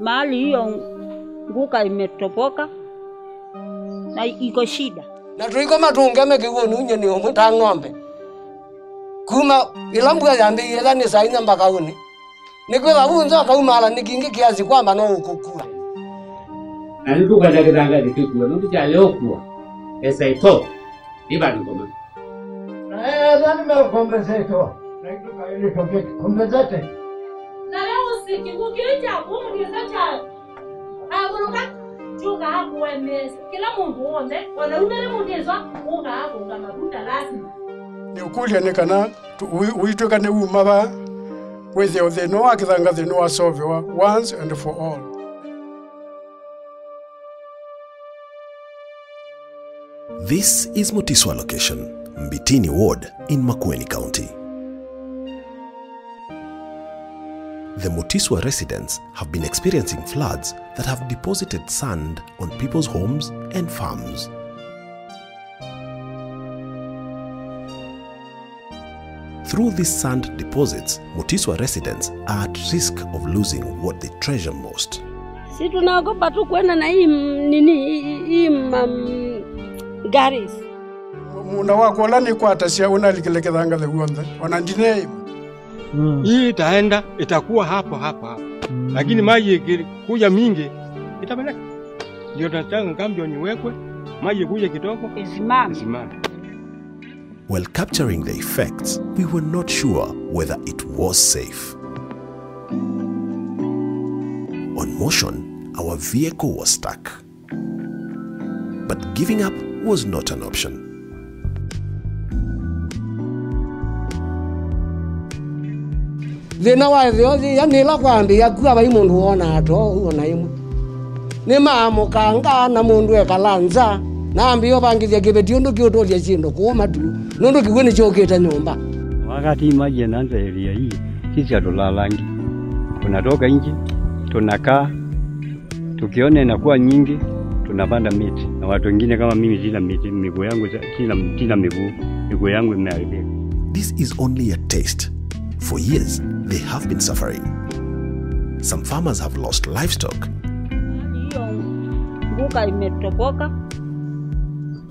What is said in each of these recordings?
mahali hiyo nguka imetopoka na iko shida. na tuiko matungeme kiwonu nyeni ni omuta ng'ombe. Kuma ila mbua yambiie la ni sainya mpaka uni. Nikwitha vunza kaumala nikingi kiasi kwamba no ukukua. Na nitukwendagithanga thikikua nundu kyaliokua esaito ivaningoma ela nimekombesetwa kombesete na leo hakuwemesa kila mundu wonde ona umele mundizwa unga akunga mabuta lazima uma va thina thina once and for all. This is Mutiswa location, Mbitini Ward in Makueni County. The Mutiswa residents have been experiencing floods that have deposited sand on people's homes and farms. Through these sand deposits, Motiswa residents are at risk of losing what they treasure most. Si tunaogopa tu kwenda na hii m- nini hii- hii garis unalikile kithanga the guonthe ona ndinei hii itaenda itakuwa hapo hapo hapo, lakini maji ikikuja mingi itabeleka, Ndio tunataka kambioni niwekwe maji kuja kidogo isimame. isimame. While capturing the effects, we were not sure whether it was safe. On motion, our vehicle was stuck. But giving up was not an option. Thina wa thio thia nila kwambia kua vai mundu wona ato uona imwe ni maamukanga na mundu ekala nza naambio bangithia kibeti undu kiutulia chindu kuma tu nundu kiwe nichokite nyumba Wakati maji yanaanza area hii, sisi hatulalangi, tunatoka nje, tunakaa, tukiona inakuwa nyingi, tunapanda miti. Na watu wengine kama mimi sina miti, miguu yangu sina miguu, miguu yangu imeharibika. This is only a taste. For years, they have been suffering. Some farmers have lost livestock, hiyo nguka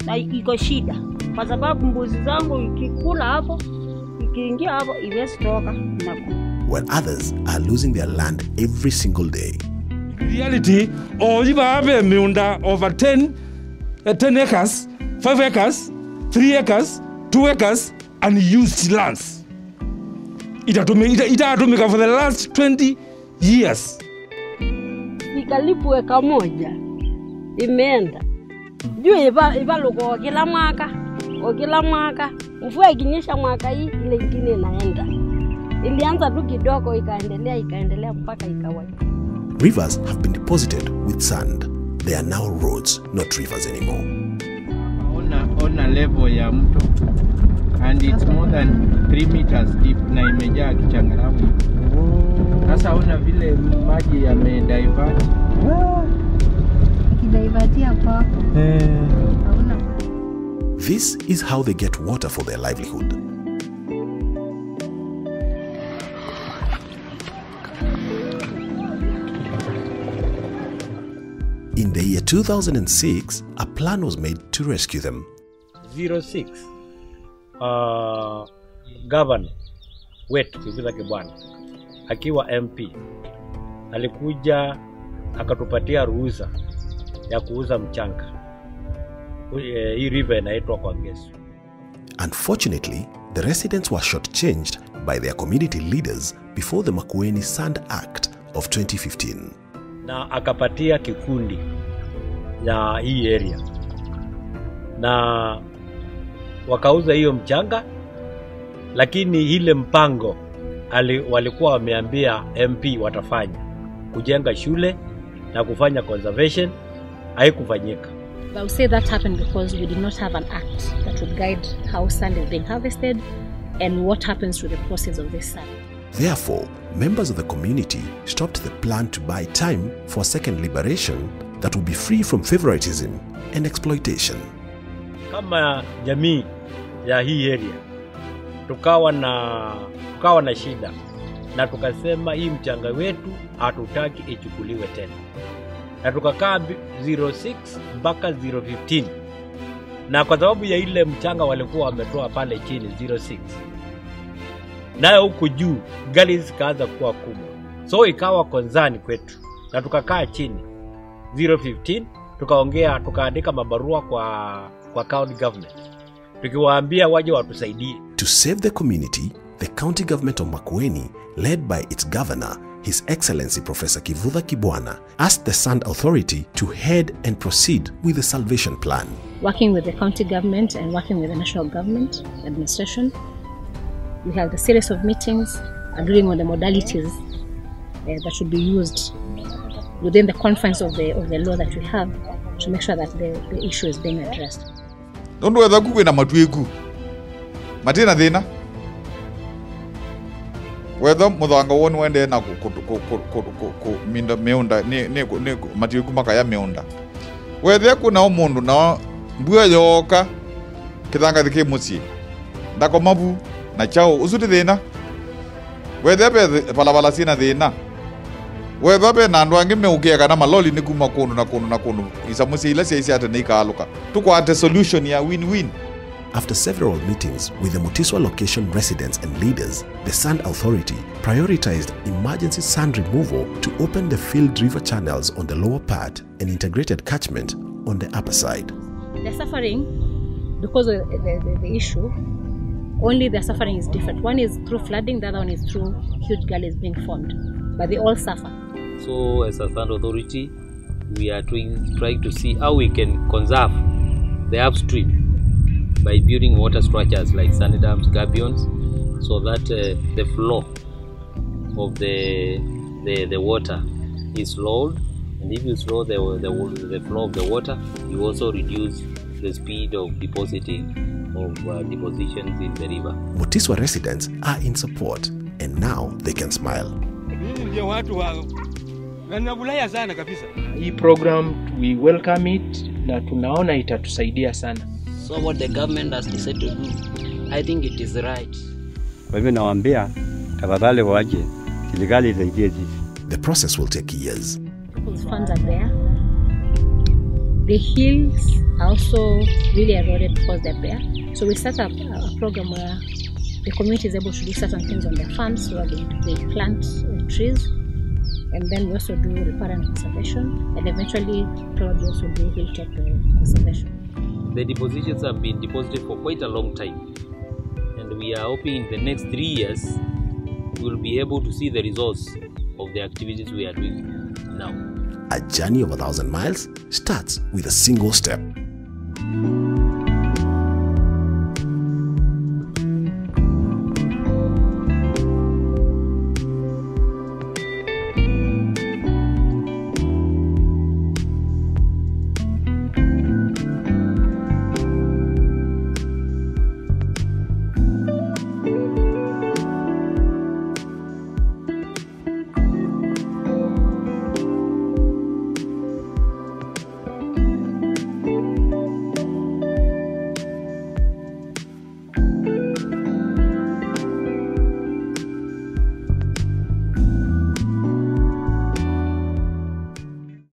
na iko shida, kwa sababu mbuzi zangu ikikula hapo, ikiingia hapo iwezi toka while others are losing their land every single day. In reality or if I have a miunda over 10, uh, 10 acres, 5 acres, 3 acres, 2 acres, unused lands. Itatumika ita, ita for the last 20 years. ikalipu eka moja imeenda juu iva, ivaluka kila mwaka wa kila mwaka. Mvua ikinyesha mwaka hii, ile ingine inaenda. Ilianza tu kidogo, ikaendelea ikaendelea mpaka ikawa Rivers have been deposited with sand. They are now roads, not rivers anymore. ona, ona level ya mto and it's more than 3 meters deep na imejaa kichangarawe. Sasa ona vile maji yamedivert. Kidivertia kwako hauna This is how they get water for their livelihood. In the year 2006, a plan was made to rescue them. 06 uh, governor wetu Kivutha Kibwana akiwa MP alikuja akatupatia ruhusa ya kuuza mchanga. Eh, Hii river inaitwa kwa Ngesu. Unfortunately, the residents were shortchanged by their community leaders before the Makueni Sand Act of 2015. na akapatia kikundi ya hii area na wakauza hiyo mchanga, lakini ile mpango ali, walikuwa wameambia MP watafanya kujenga shule na kufanya conservation, haikufanyika. I would say that happened because we did not have an act that would guide how sand is being harvested and what happens to the process of this sand. Therefore, members of the community stopped the plan to buy time for a second liberation that would be free from favoritism and exploitation. Kama jamii ya hii area tukawa na tukawa na shida na tukasema hii mchanga wetu hatutaki ichukuliwe tena, na tukakaa 06 mpaka 015 na kwa sababu ya ile mchanga walikuwa wametoa pale chini 06 nayo huku juu gari zikaanza kuwa kubwa, so ikawa konzani kwetu, na tukakaa chini 015 tukaongea, tukaandika mabarua kwa kwa county government tukiwaambia waje watusaidie. To save the community, the county government of Makueni, led by its governor, His Excellency Professor Kivutha Kibwana, asked the Sand Authority to head and proceed with the salvation plan. working with the county government and working with the national government administration. We have a series of meetings agreeing on the modalities uh, that should be used within the confines of the, of the law that we have to make sure that the, the issue is being addressed. nũndũ wethĩwa ku kwĩna matwĩku matĩ na thĩĩna wethĩa mũthanga wo nĩ wendee na ũminda mũ matwĩku makaya mĩũnda wethĩa kwnaũ mũndũ nao mbwa yooka kĩthangathi kĩmũsyĩ ndakomavu na kyaũ ũsu ntĩthĩĩna wethĩa valavalasyĩ na thĩĩna wetha be na andu angi meukia kana maloli ni kuma kundu na kundu na kundu isa mucii ila cia tene ikaaluka tukwate solution ya win-win After several meetings with the Mutiswa location residents and leaders, the Sand Authority prioritized emergency sand removal to open the filled river channels on the lower part and integrated catchment on the upper side. They're suffering because of the, the, the issue. Only their suffering is different. One is through flooding, the other one is through huge gullies being formed. But they all suffer. So, as a Sand Authority, we are trying, trying to see how we can conserve the upstream by building water structures like sand dams, gabions, so that uh, the flow of the, the the water is slowed. And if you slow the, the, the flow of the water, you also reduce the speed of depositing of uh, depositions in the river. Mutiswa residents are in support and now they can smile. Mimi ndio watu wa na ninafurahia sana kabisa. Hii program we welcome it na tunaona itatusaidia sana. So what the government has decided to do, I think it is right. Kwa hivyo nawaambia tafadhali waje, serikali isaidie sisi. The process will take years. People's funds are there. The hills are also really eroded because they're bare. So we set up a, a program where the community is able to do certain things on their farms where they, they plant uh, trees and then we also do riparian conservation and eventually probably also do hilltop uh, conservation. The depositions have been deposited for quite a long time, and we are hoping in the next three years we will be able to see the results of the activities we are doing now. A journey of a thousand miles starts with a single step.